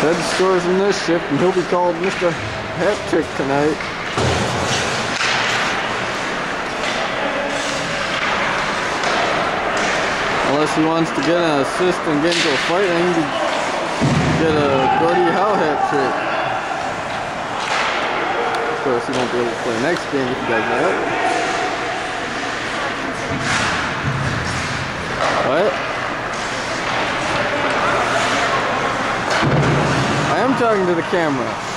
Ted scores in this shift and he'll be called Mr. Hat Trick tonight. Unless he wants to get an assist and get into a fight, he can get a Gordie Howe hat trick. Of course, he won't be able to play next game if he does that. What? Talking to the camera.